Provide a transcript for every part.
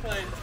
Two,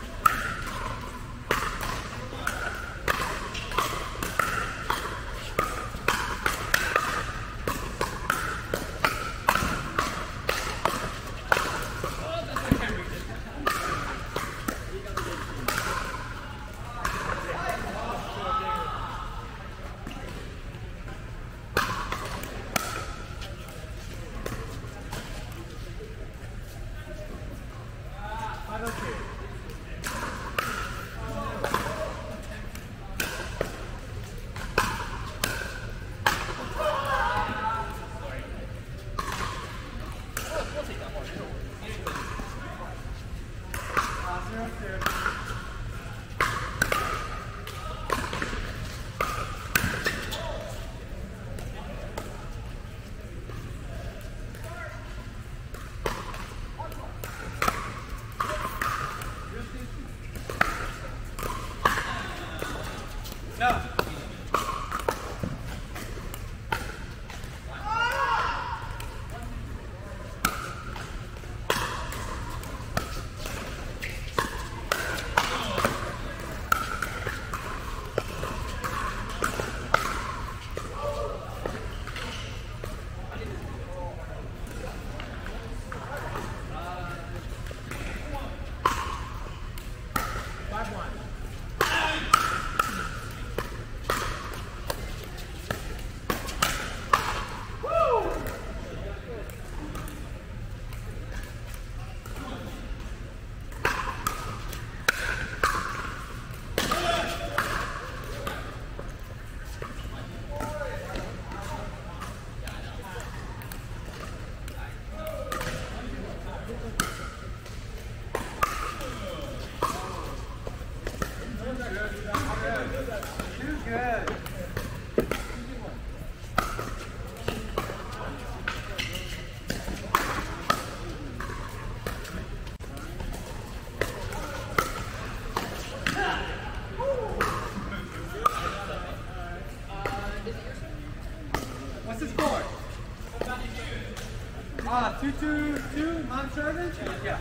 two, non-service? Yeah.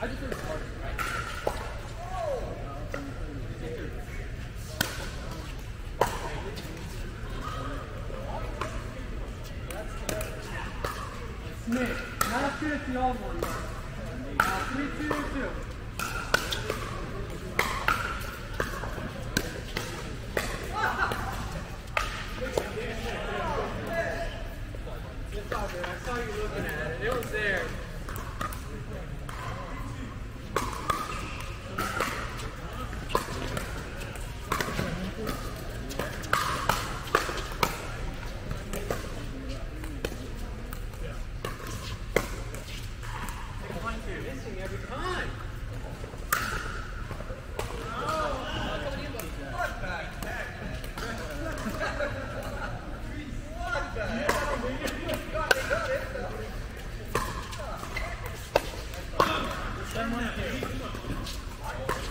I just Come on out there. Come on.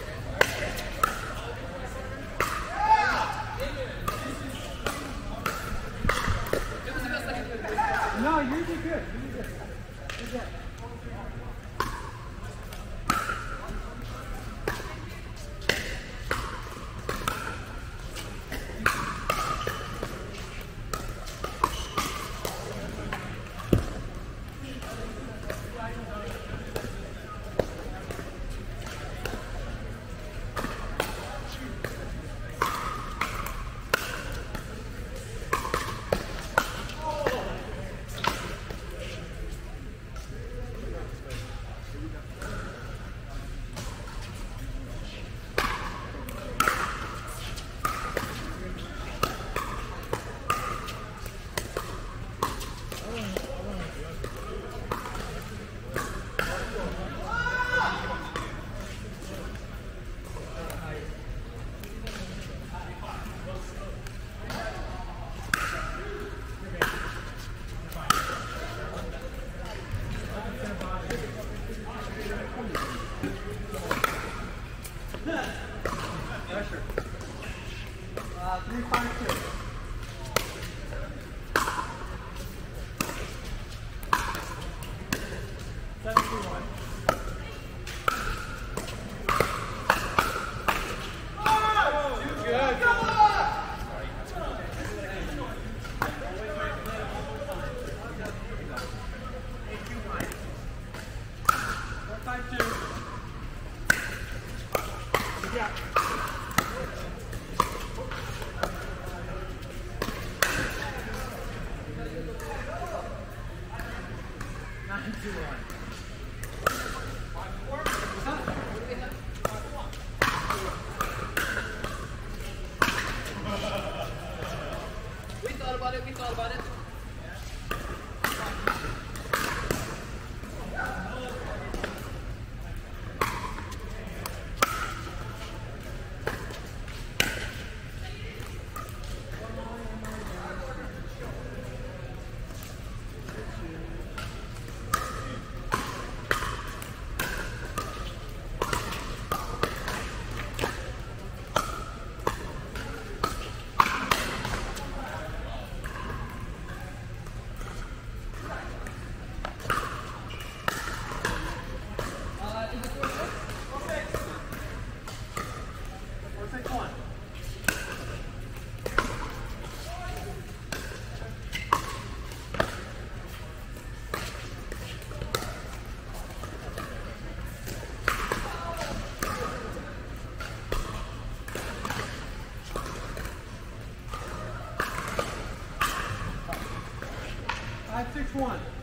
One.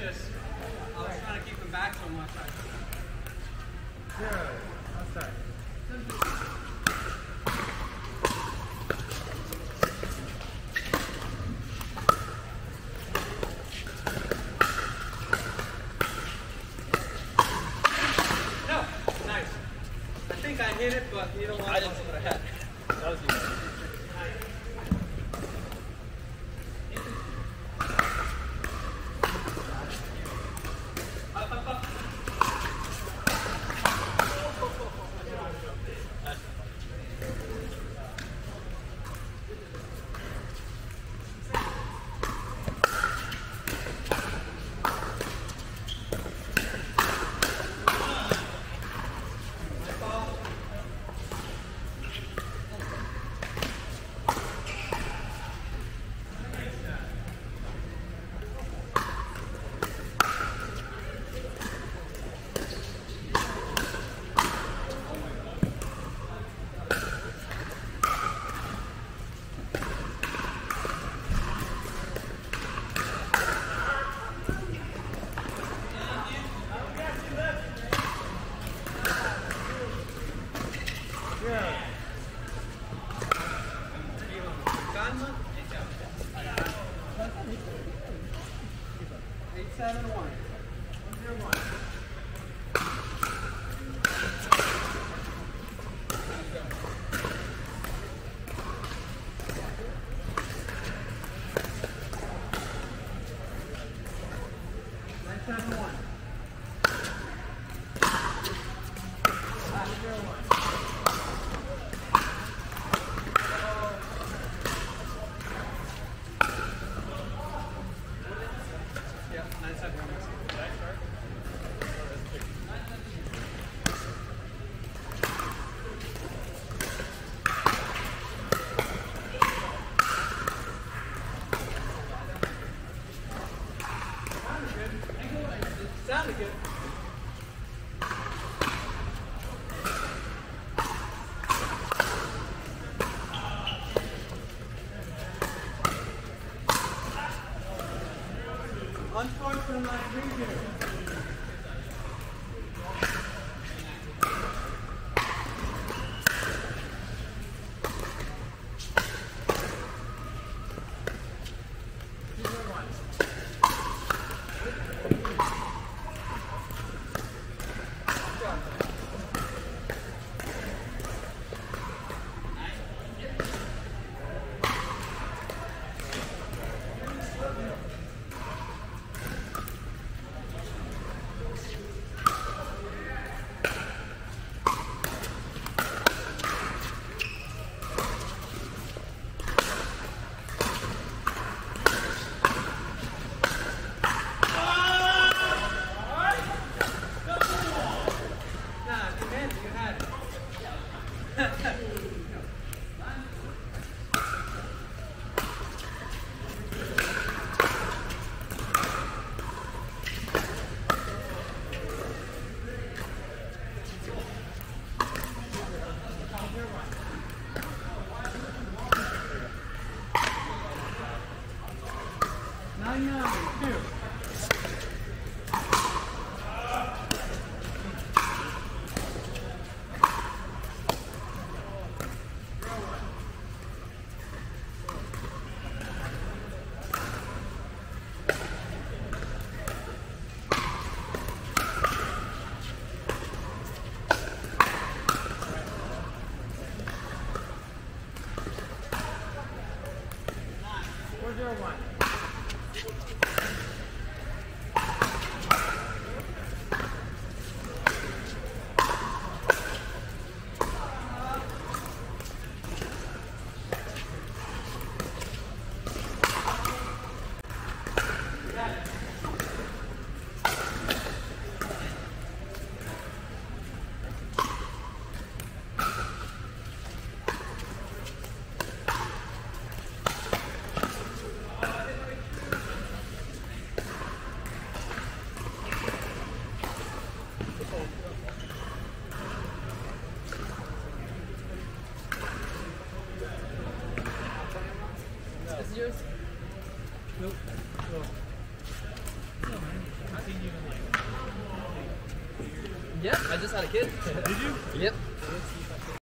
just, I was trying to keep him back so much. Yeah, I'm sorry. Here, one. Unfortunately, one. Just had a kid.